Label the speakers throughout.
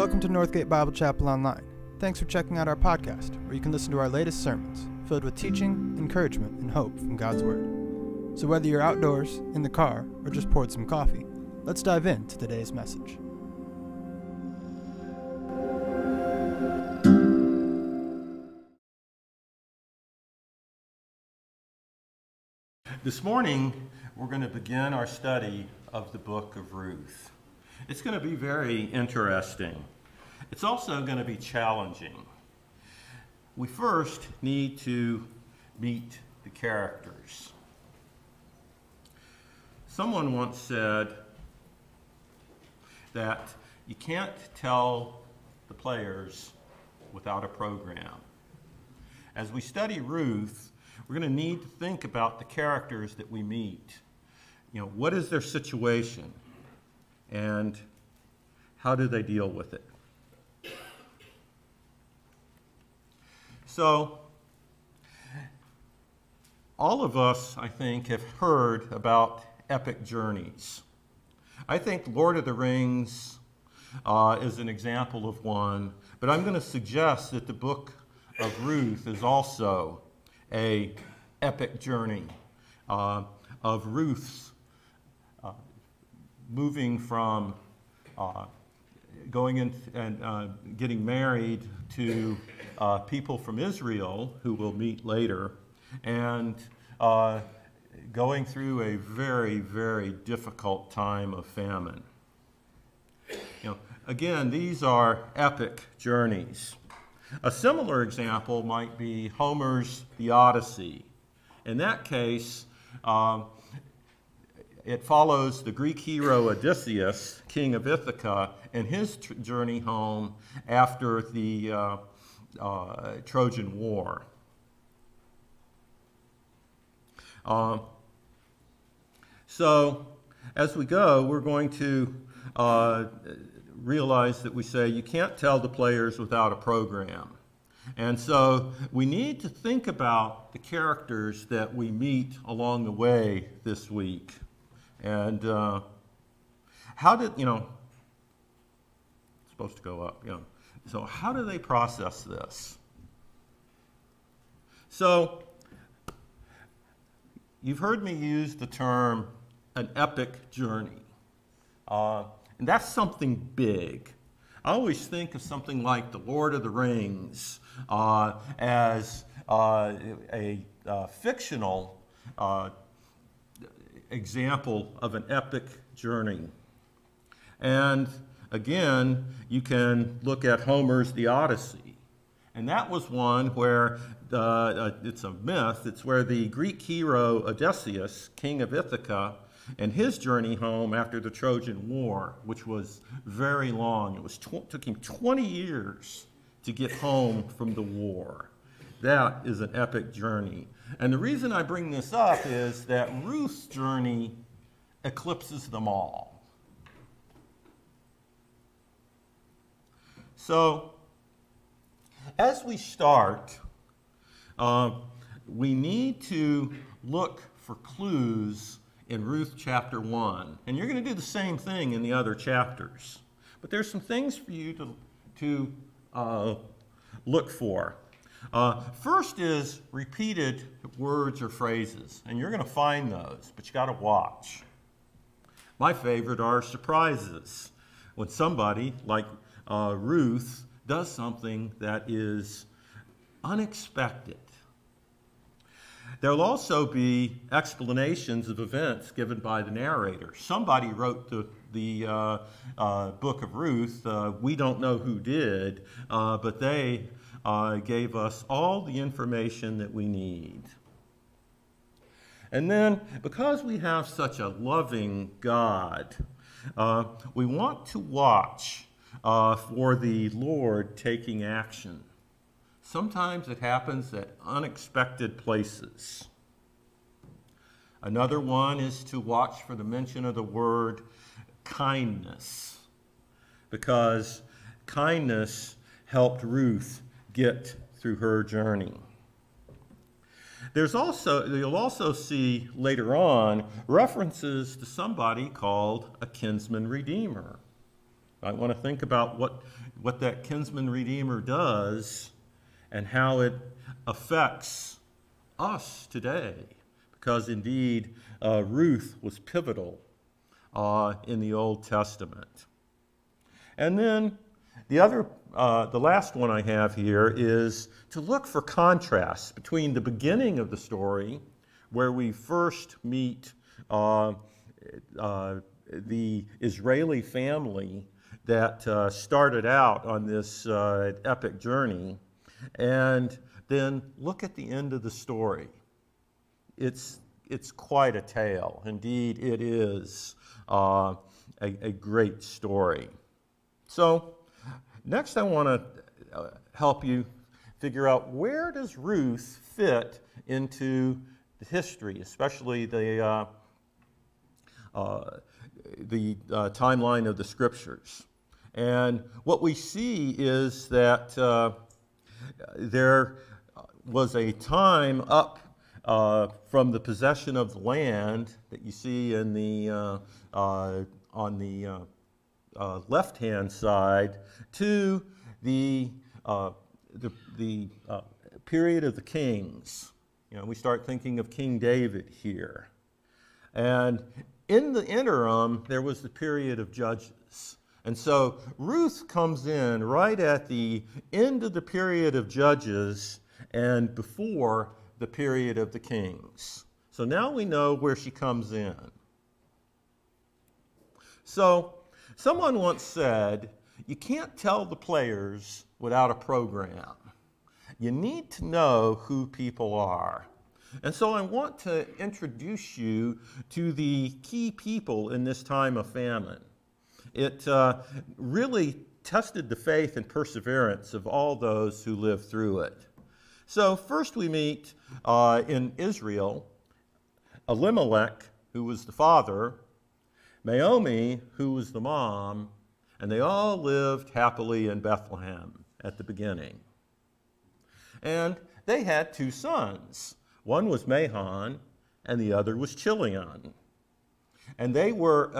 Speaker 1: Welcome to Northgate Bible Chapel Online. Thanks for checking out our podcast, where you can listen to our latest sermons, filled with teaching, encouragement, and hope from God's Word. So, whether you're outdoors, in the car, or just poured some coffee, let's dive into today's message.
Speaker 2: This morning, we're going to begin our study of the book of Ruth. It's going to be very interesting. It's also going to be challenging. We first need to meet the characters. Someone once said that you can't tell the players without a program. As we study Ruth, we're going to need to think about the characters that we meet. You know, what is their situation? And how do they deal with it? So, all of us, I think, have heard about epic journeys. I think Lord of the Rings uh, is an example of one, but I'm going to suggest that the book of Ruth is also a epic journey uh, of Ruth's moving from uh, going in and uh, getting married to uh, people from Israel who we'll meet later, and uh, going through a very, very difficult time of famine. You know, again, these are epic journeys. A similar example might be Homer's The Odyssey. In that case, um, it follows the Greek hero Odysseus, king of Ithaca, and his tr- journey home after the uh, uh, Trojan War. Uh, so, as we go, we're going to uh, realize that we say you can't tell the players without a program. And so we need to think about the characters that we meet along the way this week. And uh, how did, you know, supposed to go up, you know. So, how do they process this? So, you've heard me use the term an epic journey. Uh, and that's something big. I always think of something like The Lord of the Rings uh, as uh, a uh, fictional uh, example of an epic journey. And again, you can look at Homer's The Odyssey. And that was one where uh, uh, it's a myth. It's where the Greek hero Odysseus, king of Ithaca, and his journey home after the Trojan War, which was very long. It was took him 20 years to get home from the war. That is an epic journey. And the reason I bring this up is that Ruth's journey eclipses them all. So, as we start, uh, we need to look for clues in Ruth chapter 1. And you're going to do the same thing in the other chapters. But there's some things for you to, to uh, look for. Uh, first is repeated words or phrases, and you're going to find those, but you got to watch. My favorite are surprises. When somebody, like uh, Ruth, does something that is unexpected. There'll also be explanations of events given by the narrator. Somebody wrote the, the uh, uh, book of Ruth. Uh, we don't know who did, uh, but they uh, gave us all the information that we need. And then, because we have such a loving God, uh, we want to watch for the Lord taking action. Sometimes it happens at unexpected places. Another one is to watch for the mention of the word kindness, because kindness helped Ruth get through her journey. There's also, you'll also see later on references to somebody called a kinsman redeemer. I want to think about what what that kinsman redeemer does and how it affects us today. Because indeed, uh, Ruth was pivotal uh, in the Old Testament. And then the other, uh, the last one I have here is to look for contrasts between the beginning of the story, where we first meet uh, uh, the Israeli family that uh, started out on this uh, epic journey, and then look at the end of the story. It's, it's quite a tale. Indeed, it is a, a, great story. So, next I want to uh, help you figure out where does Ruth fit into the history, especially the, uh, uh the uh, timeline of the scriptures. And what we see is that uh, there was a time up uh, from the possession of the land that you see in the, on the uh, uh, left hand side to the, the, the period of the kings. You know, we start thinking of King David here. And in the interim, there was the period of judges. And so Ruth comes in right at the end of the period of Judges and before the period of the Kings. So now we know where she comes in. So someone once said, you can't tell the players without a program. You need to know who people are. And so I want to introduce you to the key people in this time of famine. It uh, really tested the faith and perseverance of all those who lived through it. So, first we meet uh, in Israel Elimelech, who was the father, Naomi, who was the mom, and they all lived happily in Bethlehem at the beginning. And they had two sons. One was Mahlon, and the other was Chilion. And they were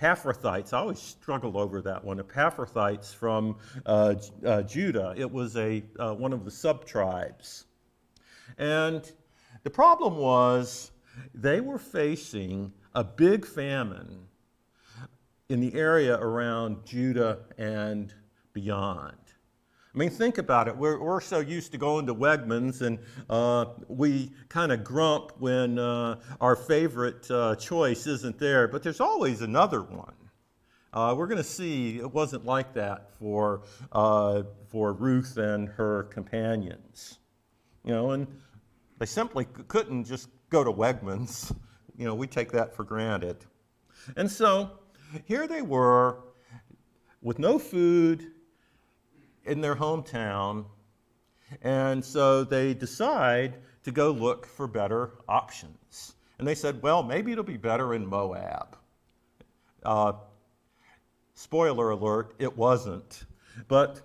Speaker 2: Epaphrathites. I always struggled over that one. Epaphrathites from uh, uh, Judah. It was a, uh, one of the sub tribes. And the problem was they were facing a big famine in the area around Judah and beyond. I mean, think about it. We're, we're so used to going to Wegmans, and uh, we kind of grump when uh, our favorite uh, choice isn't there, but there's always another one. Uh, we're going to see it wasn't like that for, uh, for Ruth and her companions. You know, and they simply couldn't just go to Wegmans. You know, we take that for granted. And so here they were with no food in their hometown. And so they decide to go look for better options. And they said, well, maybe it'll be better in Moab. Uh, spoiler alert, it wasn't. But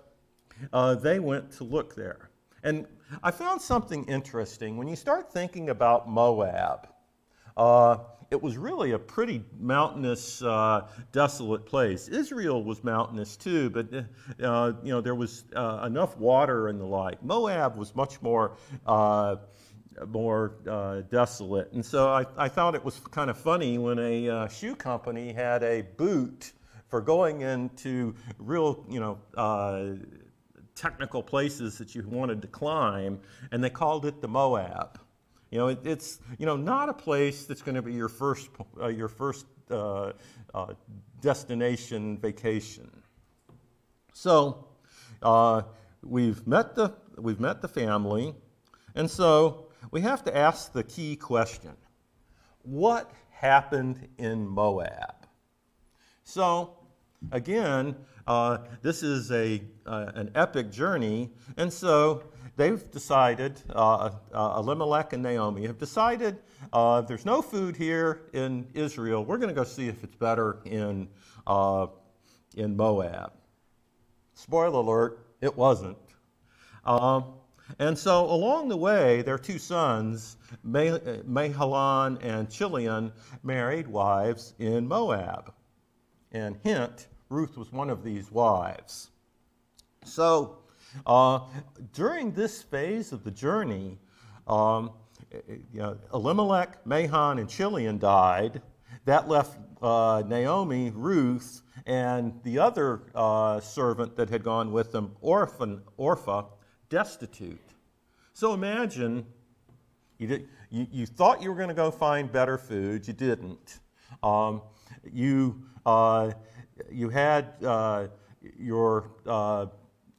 Speaker 2: uh, they went to look there. And I found something interesting. When you start thinking about Moab, uh, it was really a pretty mountainous, uh, desolate place. Israel was mountainous too, but uh, you know there was uh, enough water and the like. Moab was much more uh, more uh, desolate, and so I, I thought it was kind of funny when a uh, shoe company had a boot for going into real, you know. Technical places that you wanted to climb, and they called it the Moab. You know, it, it's you know not a place that's going to be your first uh, your first uh, uh, destination vacation. So uh, we've met the we've met the family, and so we have to ask the key question: What happened in Moab? So again, uh, this is a uh, an epic journey, and so they've decided, uh, uh, Elimelech and Naomi have decided uh, there's no food here in Israel. We're going to go see if it's better in, uh, in Moab. Spoiler alert, it wasn't. Um, and so along the way, their two sons, Mahlon and Chilion, married wives in Moab. And hint, Ruth was one of these wives. So, uh, during this phase of the journey, um, you know, Elimelech, Mahlon, and Chilion died. That left uh, Naomi, Ruth, and the other uh, servant that had gone with them, Orphan, Orpha, destitute. So imagine you, did, you, you thought you were going to go find better food, you didn't. Um, you, uh, you had uh, your, uh,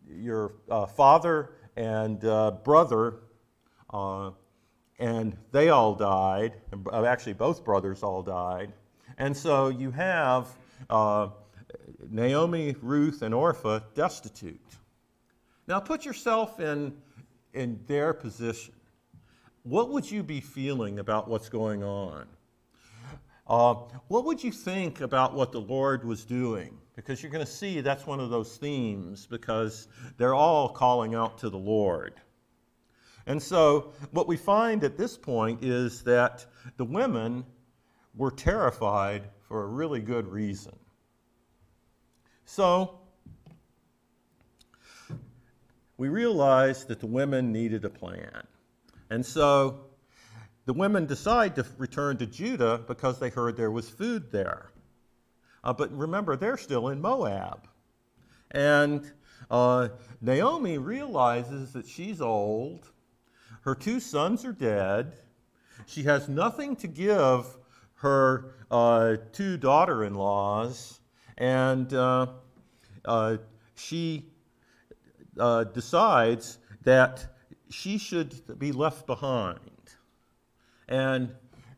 Speaker 2: your uh, father and uh, brother, uh, and they all died. Actually, both brothers all died. And so you have Naomi, Ruth, and Orpha destitute. Now put yourself in, in their position. What would you be feeling about what's going on? Uh, what would you think about what the Lord was doing? Because you're going to see that's one of those themes because they're all calling out to the Lord. And so, what we find at this point is that the women were terrified for a really good reason. So, we realized that the women needed a plan. And so, the women decide to return to Judah because they heard there was food there. Uh, but remember, they're still in Moab. And uh, Naomi realizes that she's old, her two sons are dead, she has nothing to give her uh, two daughter in laws, and uh, uh, she uh, decides that she should be left behind. And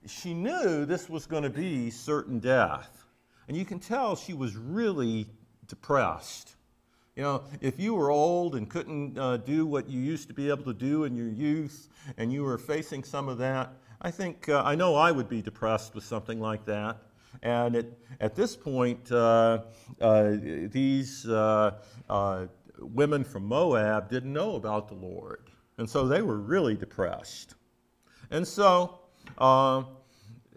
Speaker 2: she knew this was going to be certain death. And you can tell she was really depressed. You know, if you were old and couldn't uh, do what you used to be able to do in your youth, and you were facing some of that, I think, uh, I know I would be depressed with something like that. And it, at this point, uh, uh these uh, uh, women from Moab didn't know about the Lord. And so they were really depressed. And so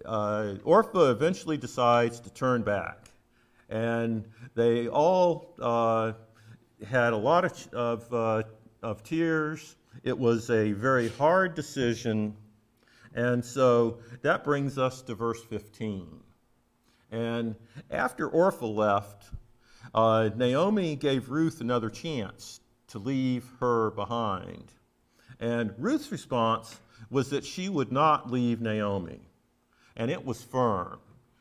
Speaker 2: uh, Orpha eventually decides to turn back. And they all uh, had a lot of, of, uh, of tears. It was a very hard decision. And so that brings us to verse 15. And after Orpha left, uh, Naomi gave Ruth another chance to leave her behind. And Ruth's response was that she would not leave Naomi. And it was firm.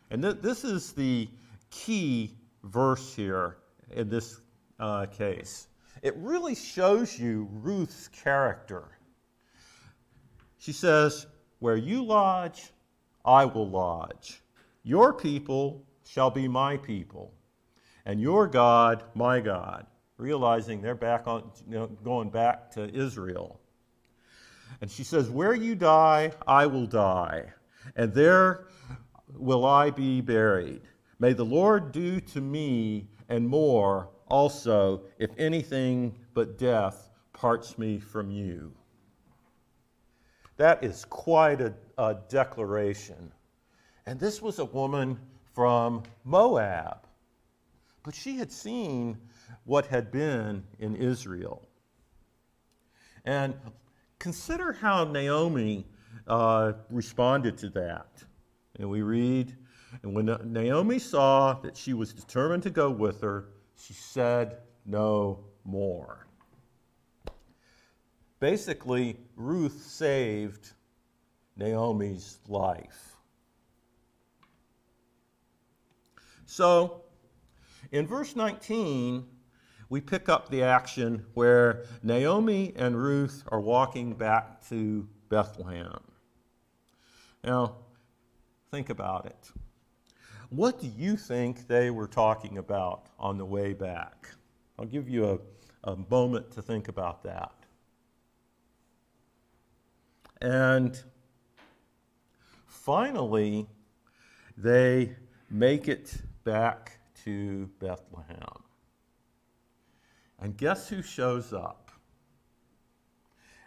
Speaker 2: And th- this is the key verse here in this uh, case. It really shows you Ruth's character. She says, Where you lodge, I will lodge. Your people shall be my people, and your God, my God. Realizing they're back on, you know, going back to Israel. And she says, Where you die, I will die, and there will I be buried. May the Lord do to me and more also, if anything but death parts me from you. That is quite a, a declaration. And this was a woman from Moab, but she had seen what had been in Israel. And consider how Naomi uh, responded to that. And we read, and when Naomi saw that she was determined to go with her, she said no more. Basically, Ruth saved Naomi's life. So, in verse 19, we pick up the action where Naomi and Ruth are walking back to Bethlehem. Now, think about it. What do you think they were talking about on the way back? I'll give you a, a moment to think about that. And finally, they make it back to Bethlehem. And guess who shows up?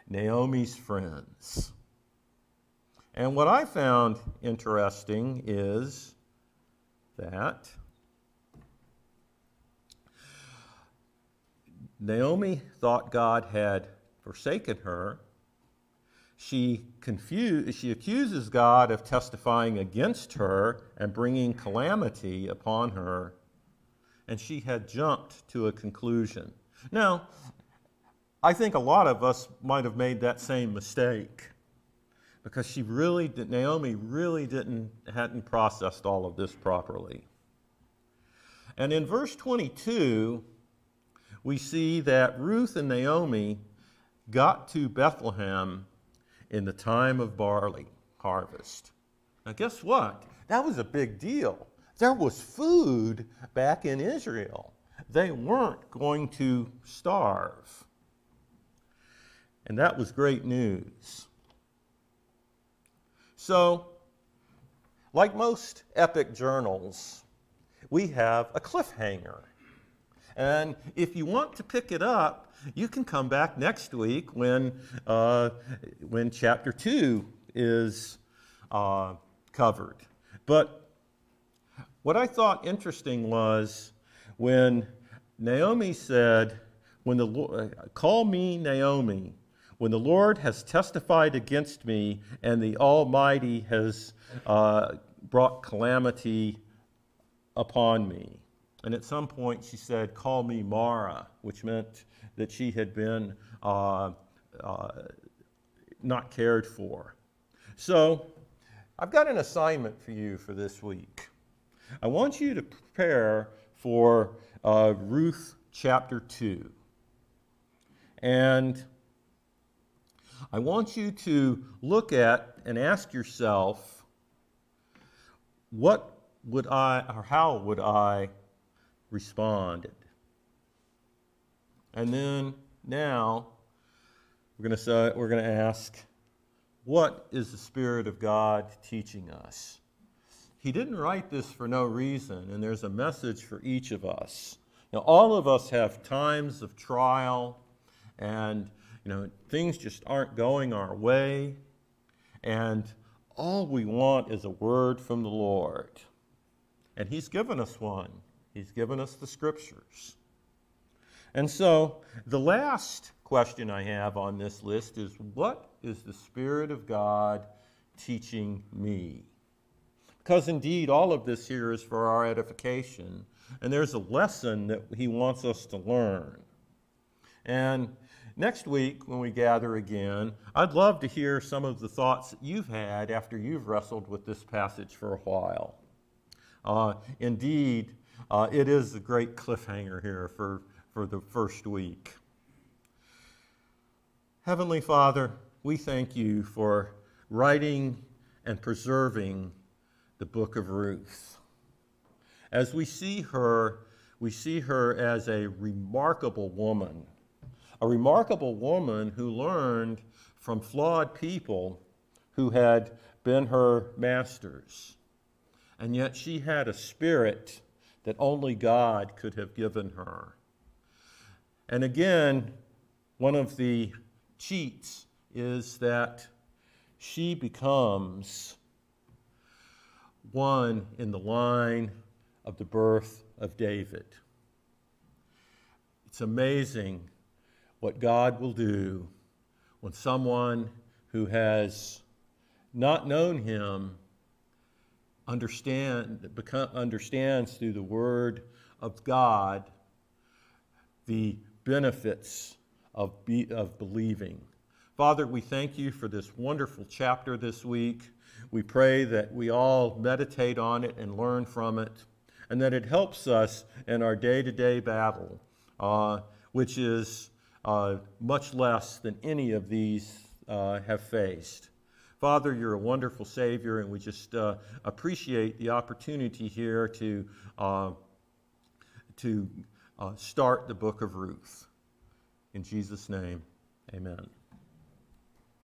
Speaker 2: Naomi's friends. And what I found interesting is that Naomi thought God had forsaken her. She, confused, she accuses God of testifying against her and bringing calamity upon her, and she had jumped to a conclusion. Now, I think a lot of us might have made that same mistake because she really did, Naomi really didn't hadn't processed all of this properly. And in verse 22, we see that Ruth and Naomi got to Bethlehem in the time of barley harvest. Now, guess what? That was a big deal. There was food back in Israel. They weren't going to starve. And that was great news. So, like most epic journals, we have a cliffhanger. And if you want to pick it up, you can come back next week when, uh, when chapter 2 is uh, covered. But what I thought interesting was when Naomi said, when the Lord, call me Naomi, when the Lord has testified against me and the Almighty has uh, brought calamity upon me. And at some point she said, Call me Mara, which meant that she had been uh, uh, not cared for. So I've got an assignment for you for this week. I want you to prepare for uh, Ruth chapter 2. And I want you to look at and ask yourself, what would I, or how would I respond? And then now we're going to say, we're going to ask, what is the Spirit of God teaching us? He didn't write this for no reason, and there's a message for each of us. Now, all of us have times of trial, and you know things just aren't going our way, and all we want is a word from the Lord. And He's given us one. He's given us the Scriptures. And so, the last question I have on this list is what is the Spirit of God teaching me? Because indeed, all of this here is for our edification, and there's a lesson that He wants us to learn. And next week, when we gather again, I'd love to hear some of the thoughts that you've had after you've wrestled with this passage for a while. Uh, indeed, uh, it is a great cliffhanger here for for the first week. Heavenly Father, we thank you for writing and preserving the book of Ruth. As we see her, we see her as a remarkable woman, a remarkable woman who learned from flawed people who had been her masters. And yet she had a spirit that only God could have given her. And again, one of the cheats is that she becomes one in the line of the birth of David. It's amazing what God will do when someone who has not known him understand, become, understands through the word of God the benefits of, be, of believing. Father, we thank you for this wonderful chapter this week. We pray that we all meditate on it and learn from it, and that it helps us in our day to day battle, uh, which is uh, much less than any of these uh, have faced. Father, you're a wonderful Savior, and we just uh, appreciate the opportunity here to, uh, to uh, start the book of Ruth. In Jesus' name, amen.